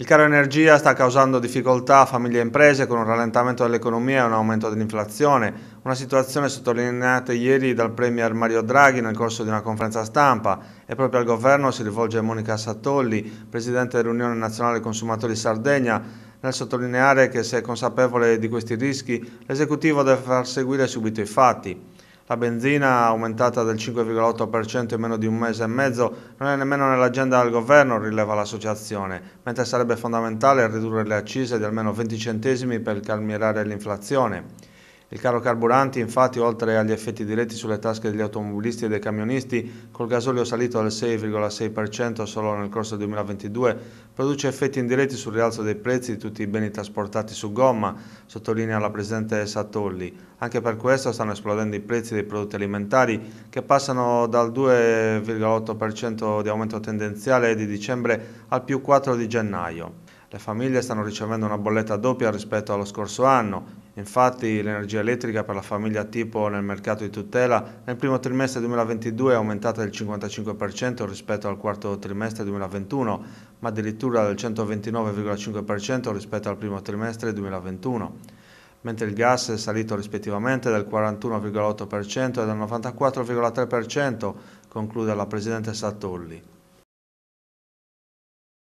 Il caro energia sta causando difficoltà a famiglie e imprese con un rallentamento dell'economia e un aumento dell'inflazione, una situazione sottolineata ieri dal Premier Mario Draghi nel corso di una conferenza stampa e proprio al governo si rivolge Monica Sattolli, Presidente dell'Unione Nazionale Consumatori Sardegna, nel sottolineare che se è consapevole di questi rischi l'esecutivo deve far seguire subito i fatti. La benzina, aumentata del 5,8% in meno di un mese e mezzo, non è nemmeno nell'agenda del governo, rileva l'associazione, mentre sarebbe fondamentale ridurre le accise di almeno 20 centesimi per calmierare l'inflazione. Il caro carburanti, infatti, oltre agli effetti diretti sulle tasche degli automobilisti e dei camionisti, col gasolio salito del 6,6% solo nel corso del 2022, produce effetti indiretti sul rialzo dei prezzi di tutti i beni trasportati su gomma, sottolinea la Presidente Sattolli. Anche per questo stanno esplodendo i prezzi dei prodotti alimentari, che passano dal 2,8% di aumento tendenziale di dicembre al più 4% di gennaio. Le famiglie stanno ricevendo una bolletta doppia rispetto allo scorso anno. Infatti l'energia elettrica per la famiglia tipo nel mercato di tutela nel primo trimestre 2022 è aumentata del 55% rispetto al quarto trimestre 2021, ma addirittura del 129,5% rispetto al primo trimestre 2021, mentre il gas è salito rispettivamente del 41,8% e del 94,3%, conclude la Presidente Sattolli.